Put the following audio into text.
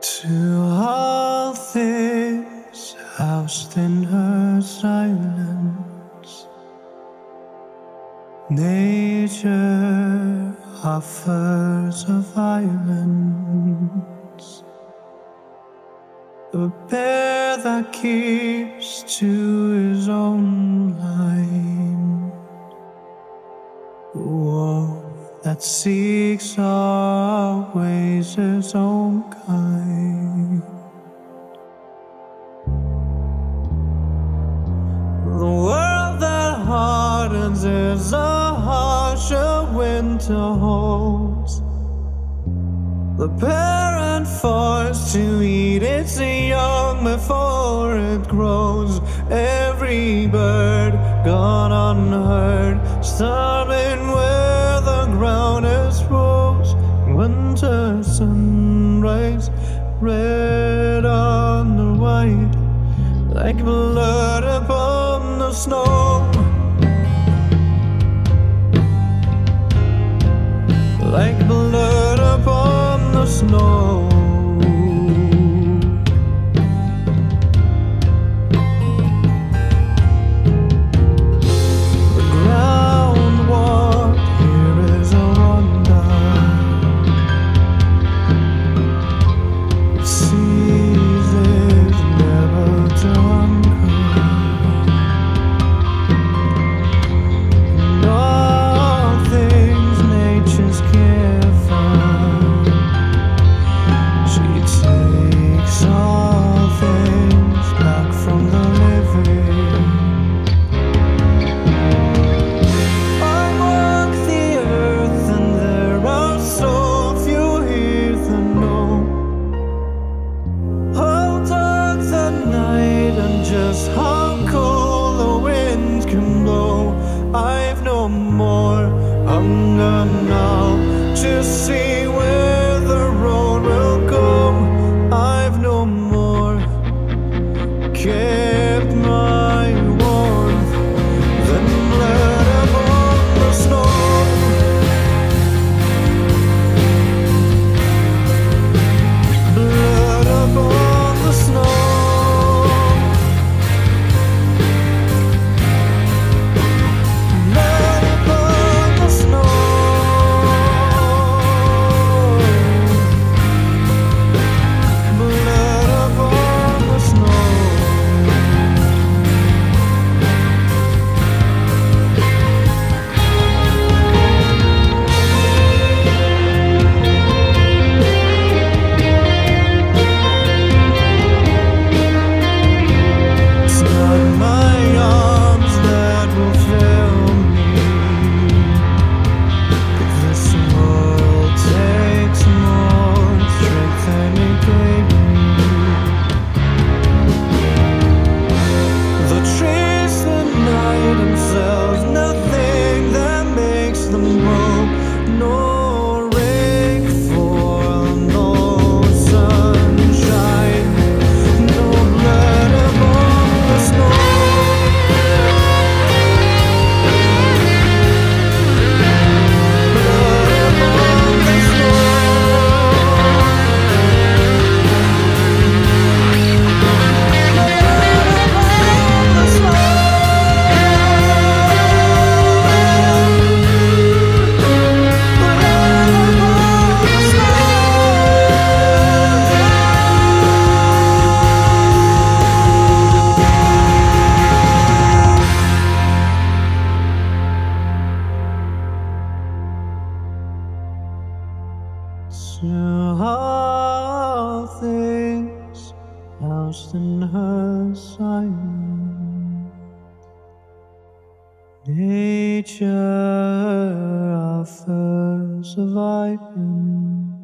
To all things housed in her silence, nature offers a violence. A bear that keeps to his own line. That seeks always his own kind. The world that hardens is a harsher winter holds. The parent forced to eat its young before it grows. Every bird gone unheard, starving where sunrise, red on the white, like blood upon the snow. Just To all things housed in her silence, nature offers a violence.